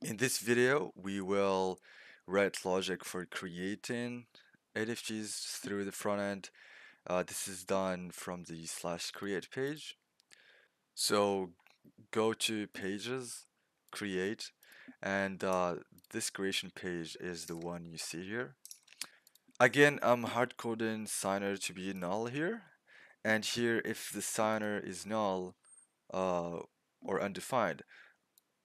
In this video, we will write logic for creating NFTs through the front end. Uh, this is done from the slash create page. So go to pages, create, and uh, this creation page is the one you see here. Again, I'm hard coding signer to be null here. And here, if the signer is null uh, or undefined,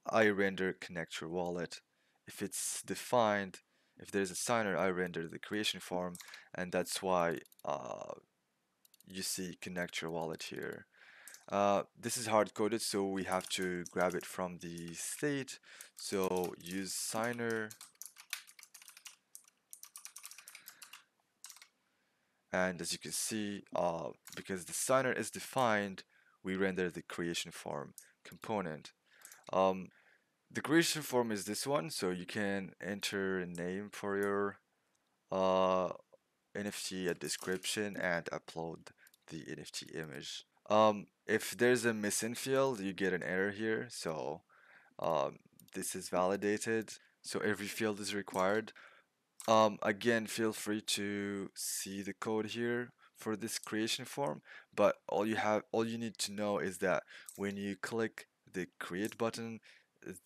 I render connect your wallet. If it's defined, if there's a signer, I render the creation form, and that's why uh, you see connect your wallet here. Uh, this is hard coded, so we have to grab it from the state. So use signer and as you can see, uh, because the signer is defined, we render the creation form component. Um, the creation form is this one, so you can enter a name for your uh, NFT, a description, and upload the NFT image. Um, if there's a missing field, you get an error here, so um, this is validated, so every field is required. Um, again, feel free to see the code here for this creation form, but all you have, all you need to know is that when you click the create button,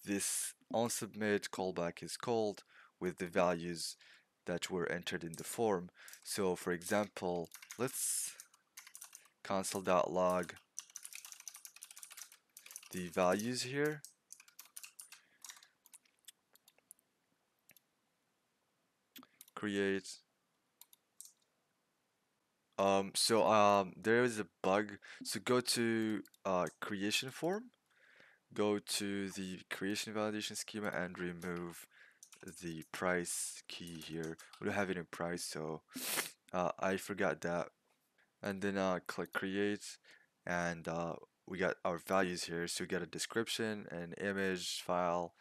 this on submit callback is called with the values that were entered in the form. So for example, let's console.log the values here. Create. Um, so um, there is a bug. So go to uh, creation form go to the creation validation schema and remove the price key here. We don't have any price, so uh, I forgot that. And then uh, click create, and uh, we got our values here. So we got a description, an image file,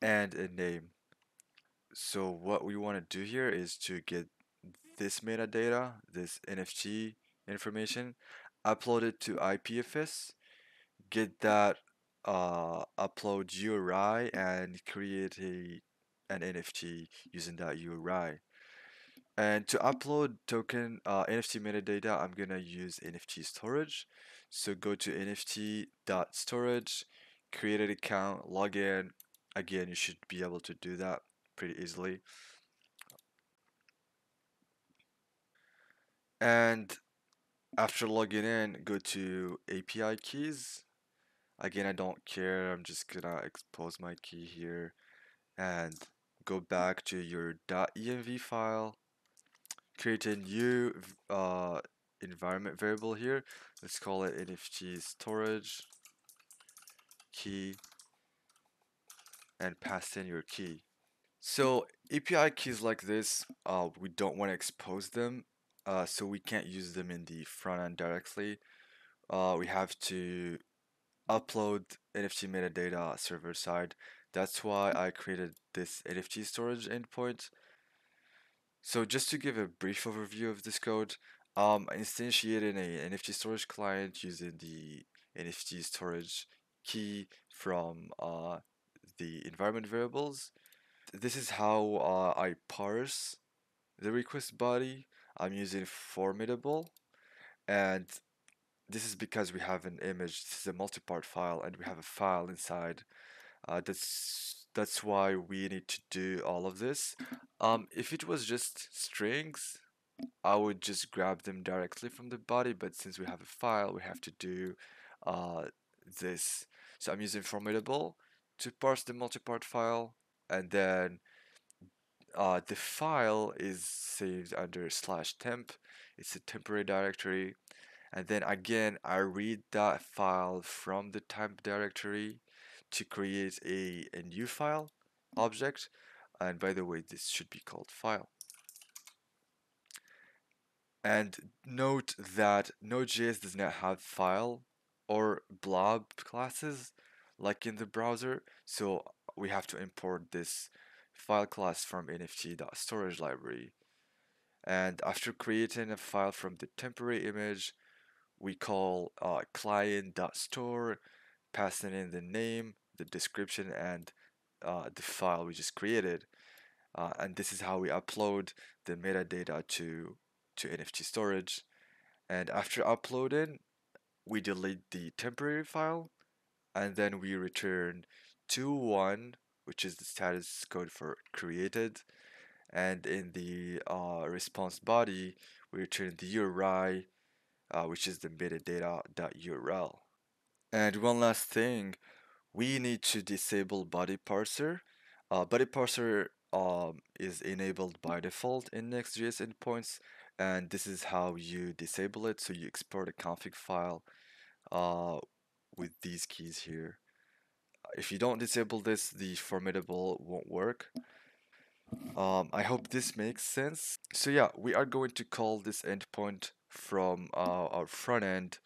and a name. So what we want to do here is to get this metadata, this NFT information, upload it to IPFS, get that uh, upload URI and create a an NFT using that URI. And to upload token uh, NFT metadata, I'm gonna use NFT storage. So go to nft.storage, create an account, log in. Again, you should be able to do that pretty easily. And after logging in, go to API keys Again, I don't care. I'm just gonna expose my key here and go back to your .env file. Create a new uh, environment variable here. Let's call it NFT storage key and pass in your key. So API keys like this, uh, we don't want to expose them, uh, so we can't use them in the front end directly. Uh, we have to upload NFT metadata server side. That's why I created this NFT storage endpoint. So just to give a brief overview of this code, um, I instantiated a NFT storage client using the NFT storage key from uh, the environment variables. This is how uh, I parse the request body. I'm using formidable and this is because we have an image this is a multi-part file and we have a file inside uh, that's that's why we need to do all of this. Um, if it was just strings I would just grab them directly from the body but since we have a file we have to do uh, this. So I'm using formidable to parse the multi-part file and then uh, the file is saved under slash temp. It's a temporary directory and then again I read that file from the temp directory to create a, a new file object. And by the way this should be called file. And note that Node.js does not have file or blob classes like in the browser. So we have to import this file class from nft.storage library. And after creating a file from the temporary image we call uh, client.store, passing in the name, the description, and uh, the file we just created. Uh, and this is how we upload the metadata to, to NFT storage. And after uploading, we delete the temporary file and then we return to one, which is the status code for created. And in the uh, response body, we return the URI, uh, which is the metadata.url. And one last thing, we need to disable body parser. Uh, body parser um, is enabled by default in Next.js endpoints, and this is how you disable it. So you export a config file uh, with these keys here. If you don't disable this, the formidable won't work. Um, I hope this makes sense. So yeah, we are going to call this endpoint from uh, our front end.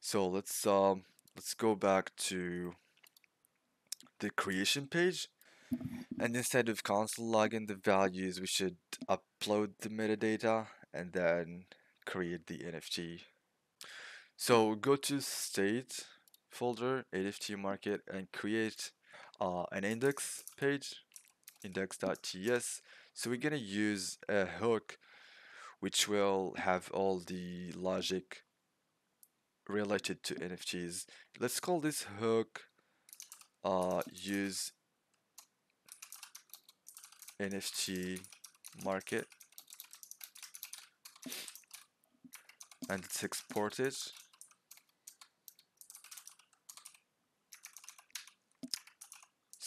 So let's um, let's go back to the creation page. And instead of console logging the values, we should upload the metadata and then create the NFT. So go to state folder, NFT market, and create uh, an index page, index.ts. So we're gonna use a hook which will have all the logic related to NFTs. Let's call this hook uh, use NFT market and let's export it.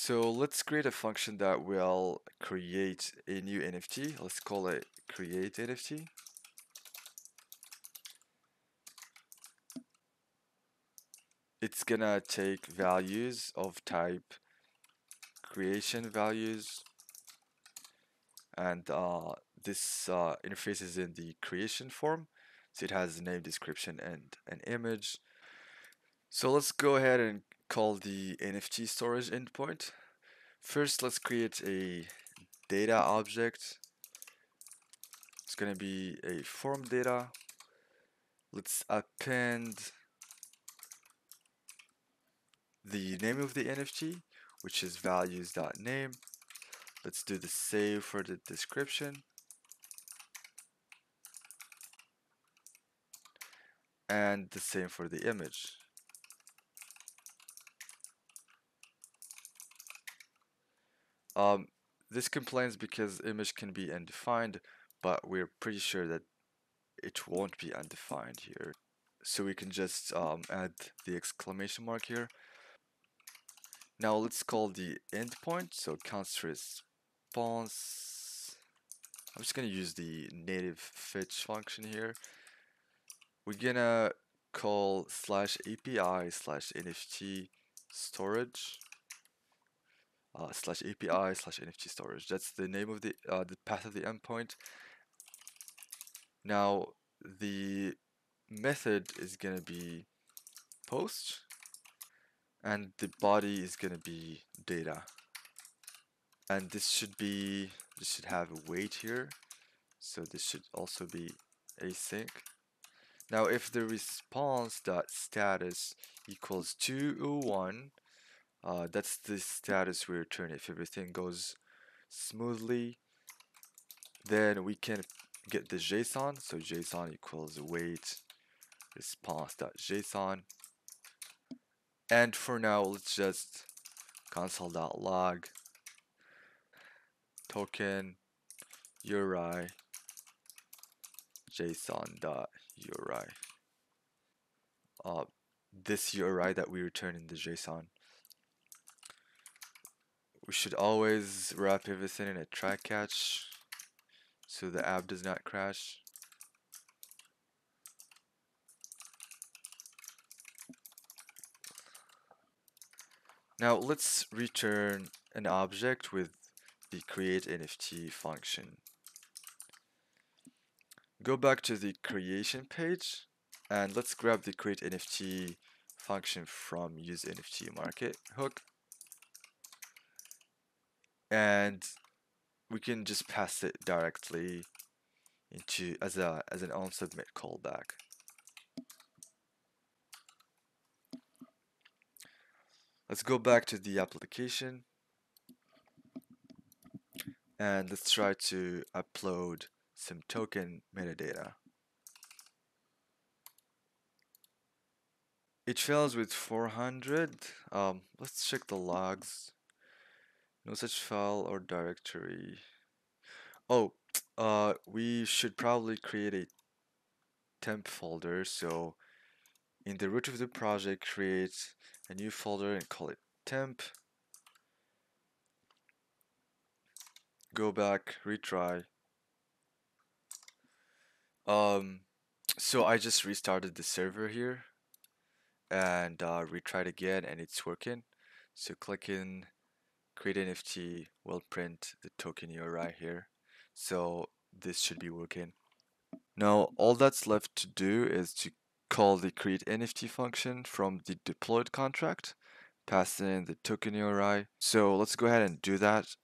So let's create a function that will create a new NFT. Let's call it create NFT. It's gonna take values of type creation values and uh, this uh, interface is in the creation form so it has a name description and an image so let's go ahead and call the NFT storage endpoint first let's create a data object it's gonna be a form data let's append the name of the NFT which is values.name Let's do the save for the description. And the same for the image. Um, this complains because image can be undefined, but we're pretty sure that it won't be undefined here. So we can just um, add the exclamation mark here. Now let's call the endpoint, so const response. I'm just gonna use the native fetch function here. We're gonna call slash API slash NFT storage uh, slash API slash NFT storage. That's the name of the uh, the path of the endpoint. Now the method is gonna be post and the body is gonna be data and this should be this should have a wait here so this should also be async now if the response dot status equals 201 uh, that's the status we return if everything goes smoothly then we can get the JSON so JSON equals wait response dot JSON and for now let's just console.log token URI json.uri. Uh, this URI that we return in the JSON. We should always wrap everything in a try catch so the app does not crash. Now let's return an object with the create NFT function. Go back to the creation page and let's grab the create NFT function from use NFT market hook and we can just pass it directly into as a as an on submit callback. Let's go back to the application and let's try to upload some token metadata. It fails with 400. Um, let's check the logs. No such file or directory. Oh, uh, we should probably create a temp folder. So in the root of the project, create a new folder and call it temp. Go back, retry. Um, so I just restarted the server here and uh, retried again and it's working. So click in create NFT will print the token URI here. So this should be working. Now all that's left to do is to call the create NFT function from the deployed contract, pass in the token URI. So let's go ahead and do that.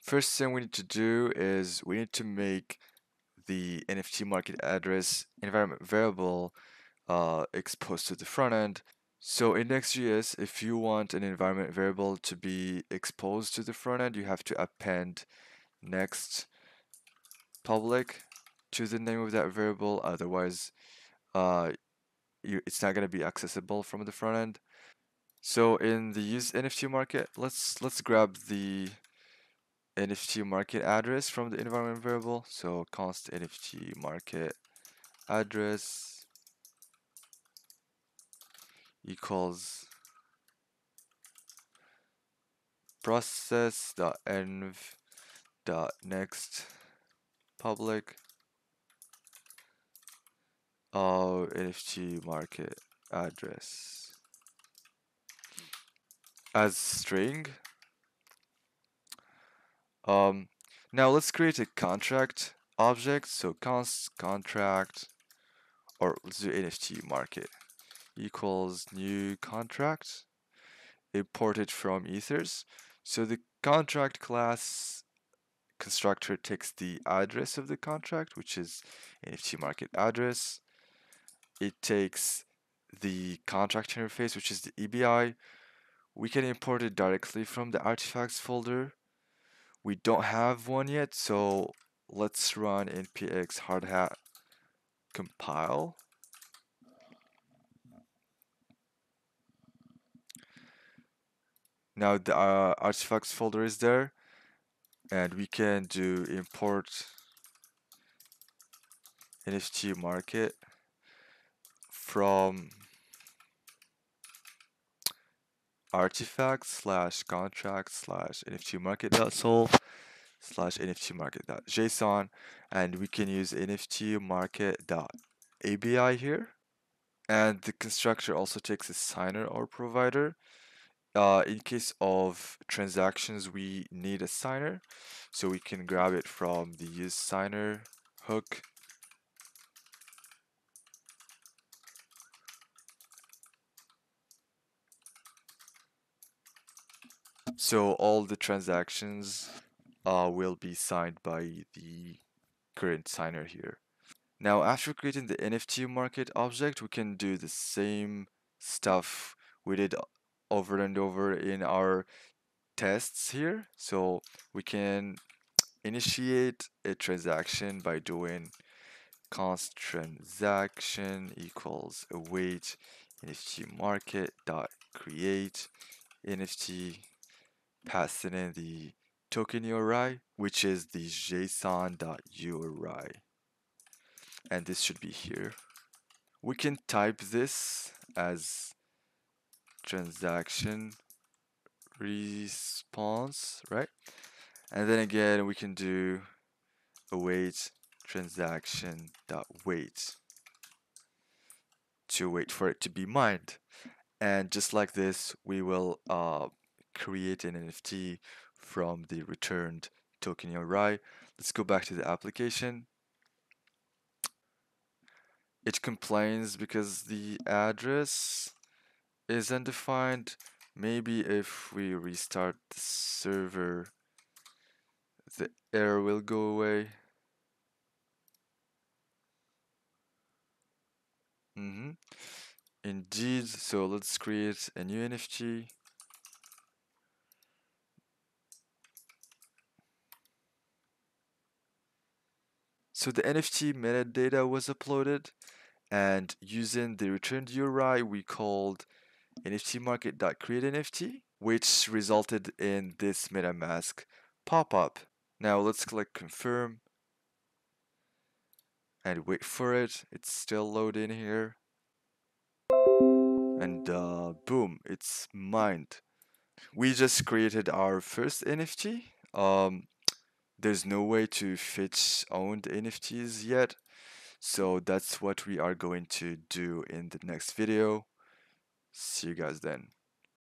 First thing we need to do is we need to make the NFT market address environment variable uh, exposed to the front end. So in Next.js, if you want an environment variable to be exposed to the front end, you have to append next public to the name of that variable. Otherwise, uh, you, it's not going to be accessible from the front end. So in the use NFT market, let's let's grab the NFT market address from the environment variable. So const NFT market address equals process dot dot next public of NFT market address as string. Um, now let's create a contract object. So const contract or let's do NFT market equals new contract imported from ethers. So the contract class constructor takes the address of the contract, which is NFT market address. It takes the contract interface, which is the ABI. We can import it directly from the artifacts folder. We don't have one yet, so let's run npx hardhat compile Now the uh, artifacts folder is there and we can do import NFT market from artifact slash contract slash NFT market dot slash NFT market dot JSON and we can use NFT market dot ABI here. And the constructor also takes a signer or provider uh, in case of transactions, we need a signer. So we can grab it from the use signer hook. So all the transactions uh, will be signed by the current signer here. Now after creating the NFT market object, we can do the same stuff we did over and over in our tests here. So we can initiate a transaction by doing const transaction equals await NFT market dot create NFT passing in the token URI, which is the JSON dot URI. And this should be here. We can type this as transaction response, right? And then again, we can do await transaction dot wait to wait for it to be mined. And just like this, we will uh, create an NFT from the returned token URI. Let's go back to the application. It complains because the address is undefined. Maybe if we restart the server, the error will go away. Mm -hmm. Indeed, so let's create a new NFT. So the NFT metadata was uploaded and using the returned URI we called nftmarket.createNFT which resulted in this MetaMask pop-up. Now let's click confirm and wait for it. It's still loading here. And uh, boom, it's mined. We just created our first NFT. Um, there's no way to fetch owned NFTs yet. So that's what we are going to do in the next video. See you guys then.